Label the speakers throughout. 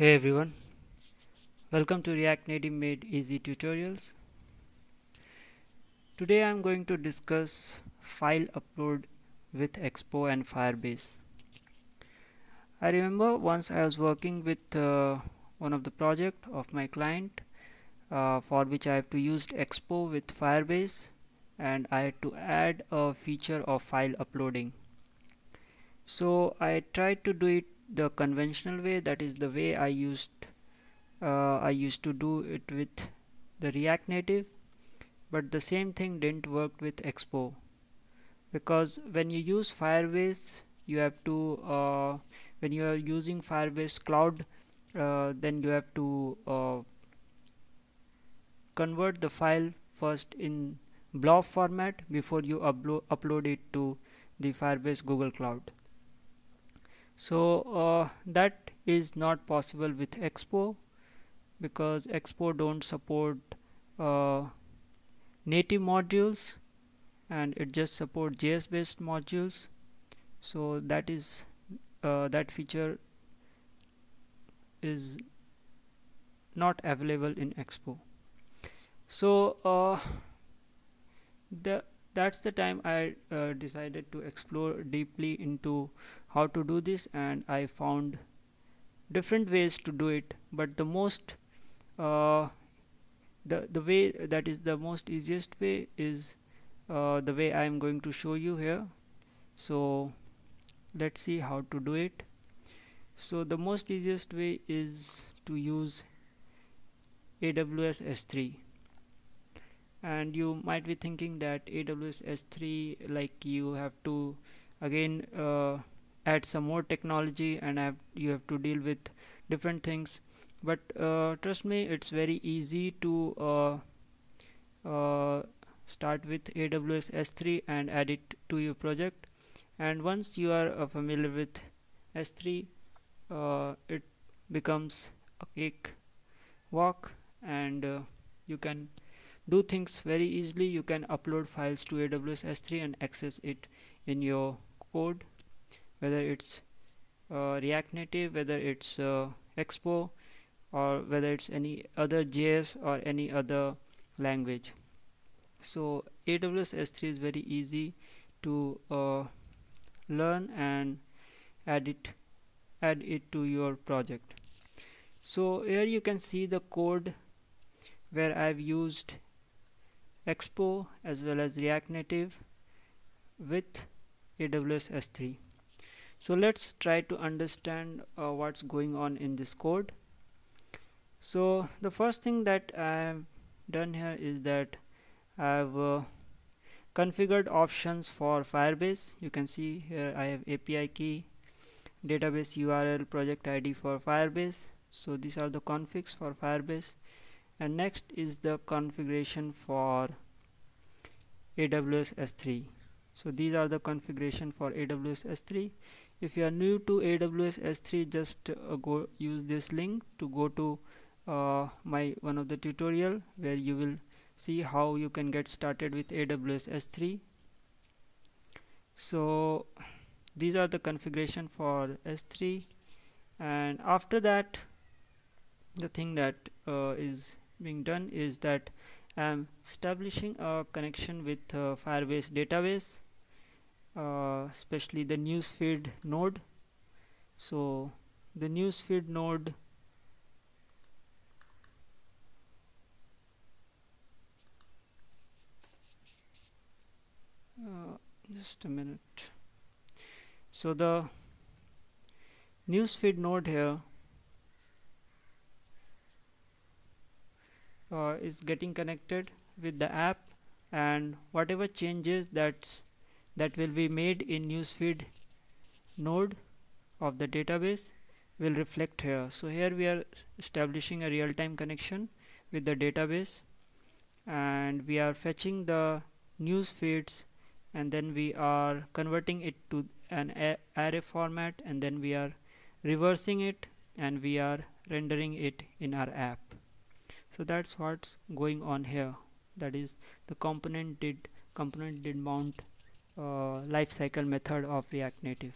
Speaker 1: Hey everyone, welcome to React Native Made Easy tutorials. Today I'm going to discuss file upload with Expo and Firebase. I remember once I was working with uh, one of the project of my client uh, for which I have to use Expo with Firebase and I had to add a feature of file uploading. So I tried to do it the conventional way that is the way I used uh, I used to do it with the React Native but the same thing didn't work with Expo. Because when you use Firebase you have to uh, when you are using Firebase cloud uh, then you have to uh, convert the file first in blob format before you upload upload it to the Firebase Google Cloud so uh, that is not possible with expo because expo don't support uh, native modules and it just support JS based modules. So that is uh, that feature is not available in expo. So uh, the that's the time I uh, decided to explore deeply into how to do this and I found different ways to do it. But the most uh, the the way that is the most easiest way is uh, the way I am going to show you here. So let's see how to do it. So the most easiest way is to use AWS S3 and you might be thinking that AWS S3 like you have to again uh, add some more technology and have, you have to deal with different things. But uh, trust me it's very easy to uh, uh start with AWS S3 and add it to your project. And once you are uh, familiar with S3 uh, it becomes a cake walk and you can do things very easily. You can upload files to AWS S3 and access it in your code whether it's uh, React Native whether it's uh, Expo or whether it's any other JS or any other language. So AWS S3 is very easy to uh, learn and add it add it to your project. So here you can see the code where I've used Expo as well as React Native with AWS S3 so let's try to understand uh, what's going on in this code. So the first thing that I've done here is that I've uh, configured options for Firebase. You can see here I have API key database URL project ID for Firebase. So these are the configs for Firebase. And next is the configuration for AWS S3 so these are the configuration for AWS S3 if you are new to AWS S3 just uh, go use this link to go to uh, my one of the tutorial where you will see how you can get started with AWS S3 so these are the configuration for S3 and after that the thing that uh, is being done is that I'm establishing a connection with uh, Firebase database uh, especially the newsfeed node. So the newsfeed node uh, just a minute. So the newsfeed node here uh, is getting connected with the app and whatever changes that's that will be made in newsfeed node of the database will reflect here. So here we are establishing a real-time connection with the database and we are fetching the news feeds and then we are converting it to an array format and then we are reversing it and we are rendering it in our app. So that's what's going on here. That is the component did component did mount uh, lifecycle method of react native.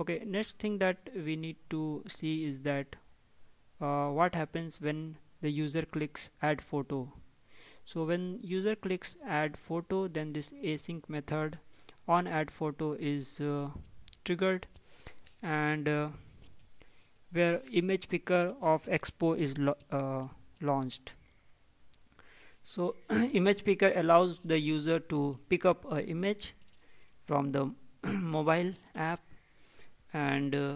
Speaker 1: Okay next thing that we need to see is that uh, what happens when the user clicks add photo. So when user clicks add photo then this async method on add photo is uh, triggered and uh, where image picker of expo is uh, launched so image picker allows the user to pick up an image from the mobile app and uh,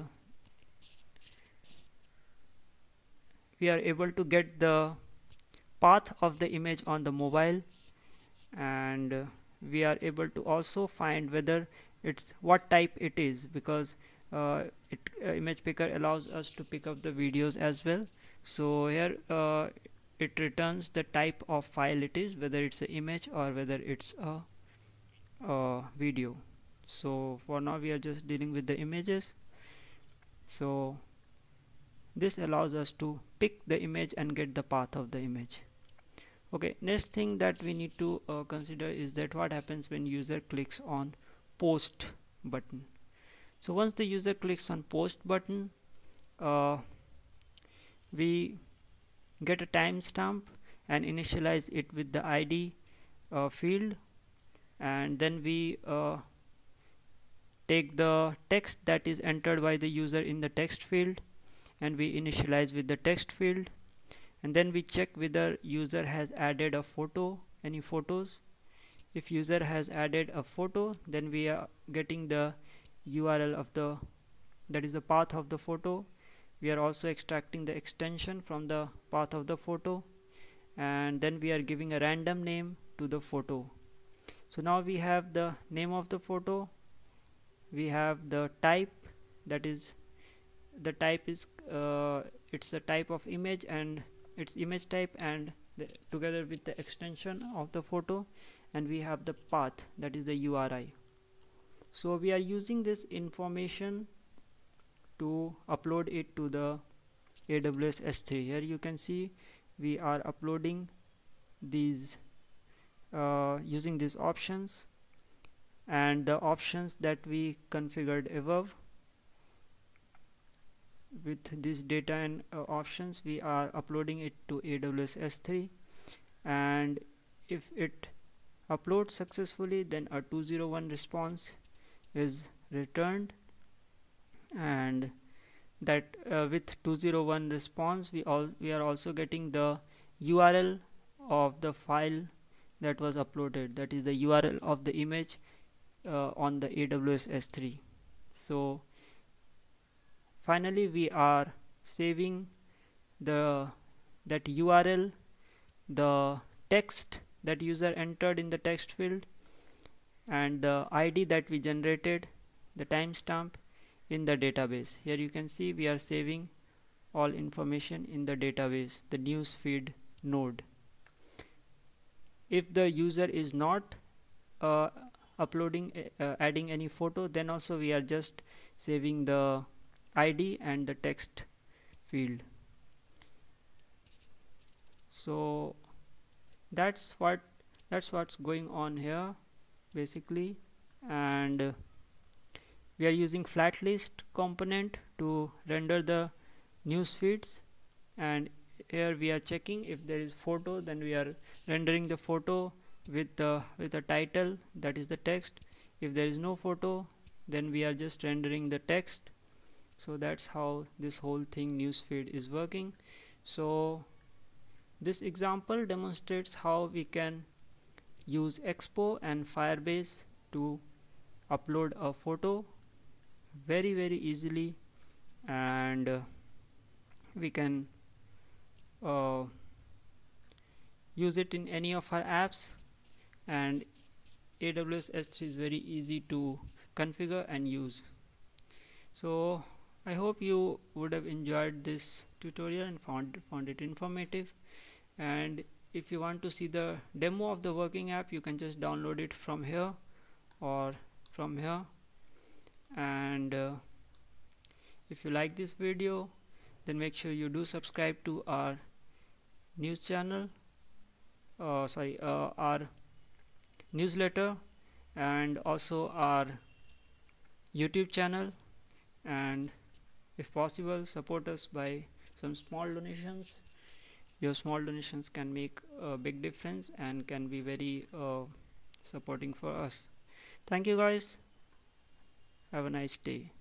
Speaker 1: we are able to get the path of the image on the mobile and uh, we are able to also find whether it's what type it is because uh, it uh, image picker allows us to pick up the videos as well. So here uh, it returns the type of file it is whether it's an image or whether it's a, a video. So for now we are just dealing with the images. So this allows us to pick the image and get the path of the image. Okay next thing that we need to uh, consider is that what happens when user clicks on post button. So once the user clicks on post button uh, we get a timestamp and initialize it with the id uh, field. And then we uh, take the text that is entered by the user in the text field and we initialize with the text field. And then we check whether user has added a photo any photos. If user has added a photo then we are getting the URL of the that is the path of the photo we are also extracting the extension from the path of the photo and then we are giving a random name to the photo. So now we have the name of the photo. We have the type that is the type is uh, it's a type of image and its image type and the, together with the extension of the photo and we have the path that is the URI so we are using this information to upload it to the AWS S3 here you can see we are uploading these uh, using these options. And the options that we configured above with this data and uh, options we are uploading it to AWS S3 and if it uploads successfully then a 201 response is returned and that uh, with 201 response we all we are also getting the URL of the file that was uploaded. That is the URL of the image uh, on the AWS S3 so finally we are saving the that URL the text that user entered in the text field and the ID that we generated the timestamp in the database. Here you can see we are saving all information in the database the newsfeed node. If the user is not uh, uploading uh, adding any photo then also we are just saving the ID and the text field. So that's what that's what's going on here basically. And we are using flat list component to render the news feeds. And here we are checking if there is photo then we are rendering the photo with the with a title that is the text. If there is no photo then we are just rendering the text. So that's how this whole thing newsfeed is working. So this example demonstrates how we can use expo and firebase to upload a photo very very easily and uh, we can uh, use it in any of our apps and AWS S3 is very easy to configure and use. So I hope you would have enjoyed this tutorial and found found it informative. And if you want to see the demo of the working app you can just download it from here or from here and uh, if you like this video then make sure you do subscribe to our news channel uh, sorry uh, our newsletter and also our YouTube channel. And if possible support us by some small donations. Your small donations can make a big difference and can be very uh, supporting for us. Thank you guys have a nice day